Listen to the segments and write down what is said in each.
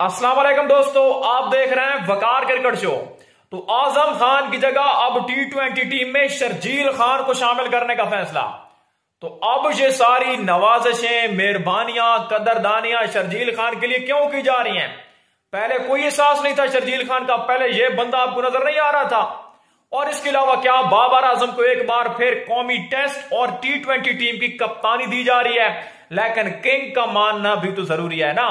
अस्सलाम वालेकुम दोस्तों, आप देख रहे हैं वकार क्रिकेट शो। तो आज़म खान की जगह अब टी ट्वेंटी टीम में शर्जील खान को शामिल करने का फैसला। तो अब ये सारी नवाजिशें, मेहरबानियाँ, कदरदानियाँ शर्जील खान के लिए क्यों की जा रही हैं? पहले कोई एहसास नहीं था शर्जील खान का, पहले यह बंदा आपको नज़र नहीं आ रहा था। और इसके अलावा क्या बाबर आज़म को एक बार फिर कौमी टेस्ट और टी ट्वेंटी टीम की कप्तानी दी जा रही है? लेकिन किंग का मानना भी तो ज़रूरी है ना।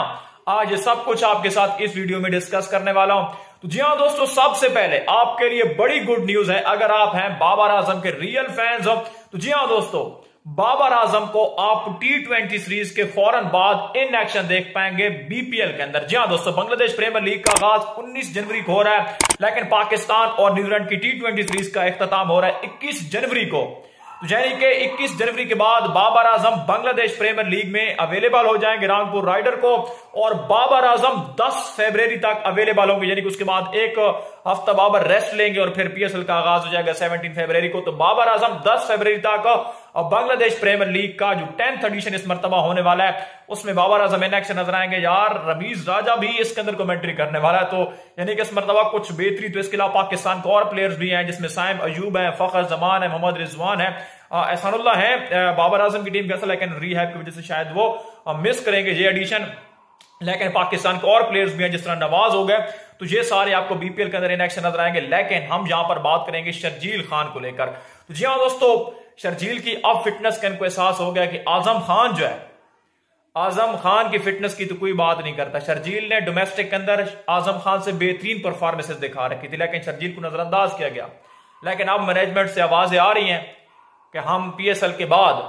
आज सब कुछ आपके साथ इस वीडियो में डिस्कस करने वाला हूँ। तो जी हाँ दोस्तों, सबसे पहले आपके लिए बड़ी गुड न्यूज़ है। अगर आप हैं बाबर आज़म के रियल फैंस हो तो जी हाँ दोस्तों, बाबर आज़म को आप टी ट्वेंटी सीरीज़ के फ़ौरन बाद इन एक्शन देख पाएँगे बीपीएल के अंदर। जी हाँ दोस्तों, बांग्लादेश प्रीमियर लीग का आगाज़ 19 जनवरी को हो रहा है, लेकिन पाकिस्तान और न्यूजीलैंड की टी ट्वेंटी सीरीज़ का अख्ताम हो रहा है 21 जनवरी को। तो यानी कि 21 जनवरी के बाद बाबर आज़म बांग्लादेश प्रीमियर लीग में अवेलेबल हो जाएँगे रामपुर राइडर को, और बाबर आज़म 10 फरवरी तक अवेलेबल होंगे, यानी कि उसके बाद एक हफ़्ता बाबर रेस्ट लेंगे, और फिर पीएसएल का आगाज़ हो जाएगा 17 फरवरी को। तो बाबर आज़म 10 फरवरी तक बांग्लादेश प्रीमियर लीग का जो टेंथ एडिशन इस मरतबा होने वाला है, उसमें बाबर आज़म इन एक्शन नज़र आएँगे। यार, रमीज राजा भी इसके अंदर कमेंट्री करने वाला है तो यानी कि इस मरतबा कुछ बेहतरी तो इसके अलावा पाकिस्तान के और प्लेयर्स भी हैं, जिसमें साइम अयूब है, फखर जमान है, मोहम्मद रिजवान है। एहसानुल्लाह है बाबर आज़म की टीम कैसा लेकिन रीहैब की वजह से शायद वो मिस करेंगे ये एडिशन लेकिन पाकिस्तान के और प्लेयर्स भी हैं, जिस तरह नवाज़ हो गए तो ये सारे आपको बीपीएल के अंदर इन एक्शन नज़र आएँगे। लेकिन हम यहाँ पर बात करेंगे शर्जील खान को लेकर। तो जी हाँ दोस्तों शर्जील की अब फिटनेस का इनको एहसास हो गया कि आज़म खान जो है, आज़म खान की फिटनेस की तो कोई बात नहीं करता। शर्जील ने डोमेस्टिक के अंदर आज़म खान से बेहतरीन परफॉर्मेंसेस दिखा रखी थी, लेकिन शर्जील को नजरअंदाज किया गया। लेकिन अब मैनेजमेंट से आवाज़ें आ रही हैं कि हम पीएसएल के बाद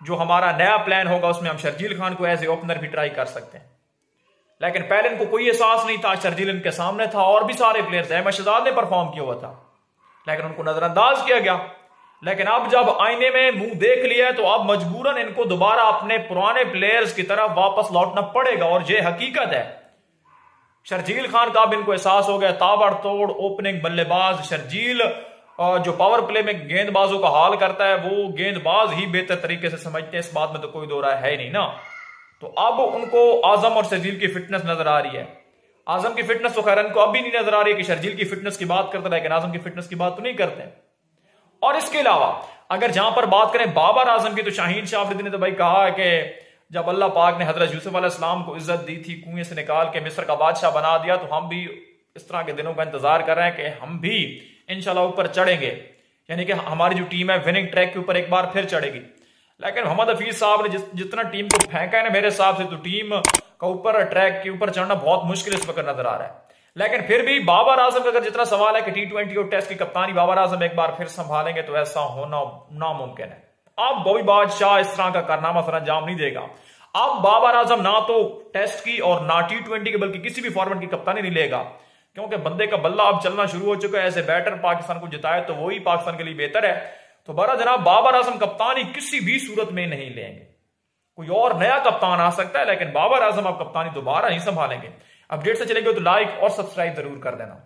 जो हमारा नया प्लान होगा, उसमें हम शर्जील खान को एज ए ओपनर भी ट्राई कर सकते हैं। लेकिन पहले इनको कोई एहसास नहीं था, शर्जील इनके सामने था और भी सारे प्लेयर्स अहमद शहजाद ने परफॉर्म किया हुआ था। लेकिन उनको नजरअंदाज किया गया। लेकिन अब जब आईने में मुँह देख लिया है तो अब मजबूरन इनको दोबारा अपने पुराने प्लेयर्स की तरफ़ वापस लौटना पड़ेगा, और ये हकीकत है। शर्जील खान का अब इनको एहसास हो गया ताबड़तोड़ ओपनिंग बल्लेबाज शर्जील जो पावर प्ले में गेंदबाजों का हाल करता है, वो गेंदबाज ही बेहतर तरीके से समझते हैं, इस बात में तो कोई दो राय है नहीं ना। तो अब उनको आज़म और शर्जील की फिटनेस नज़र आ रही है। आज़म की फिटनेस तो खैर इनको अब भी नहीं नज़र आ रही है कि शर्जील की फिटनेस की बात करते लेकिन आज़म की फिटनेस की बात तो नहीं करते। और इसके अलावा, अगर जहाँ पर बात करें बाबर आज़म की तो शाहीन शाह ने तो भाई कहा है कि जब अल्लाह पाक ने हज़रत यूसुफ अलैहिस्सलाम को इज़्ज़त दी थी, कुएँ से निकाल के मिस्र का बादशाह बना दिया तो हम भी इस तरह के दिनों का इंतज़ार कर रहे हैं कि हम भी इनशाला ऊपर चढ़ेंगे। यानी कि हमारी जो टीम है विनिंग ट्रैक के ऊपर एक बार फिर चढ़ेगी। लेकिन मोहम्मद हफीज साहब ने जितना टीम को फेंका है ना मेरे हिसाब से तो टीम का ऊपर ट्रैक के ऊपर चढ़ना बहुत मुश्किल इस वक्त नज़र आ रहा है। लेकिन फिर भी बाबर आज़म का अगर जितना सवाल है कि टी ट्वेंटी और टेस्ट की कप्तानी बाबर आज़म एक बार फिर संभालेंगे तो ऐसा होना नामुमकिन है। अब बॉबी बादशाह इस तरह का कारनामा सर अंजाम नहीं देगा। अब बाबर आज़म ना तो टेस्ट की और ना टी ट्वेंटी की, बल्कि किसी भी फॉर्मेट की कप्तानी नहीं लेगा। क्योंकि बंदे का बल्ला अब चलना शुरू हो चुका है। ऐसे बैटर पाकिस्तान को जिताए तो वही पाकिस्तान के लिए बेहतर है। तो बरा जनाब बाबर आज़म कप्तानी किसी भी सूरत में नहीं लेंगे। कोई और नया कप्तान आ सकता है, लेकिन बाबर आज़म अब कप्तानी दोबारा ही संभालेंगे। अपडेट से चलेंगे तो लाइक और सब्सक्राइब ज़रूर कर देना।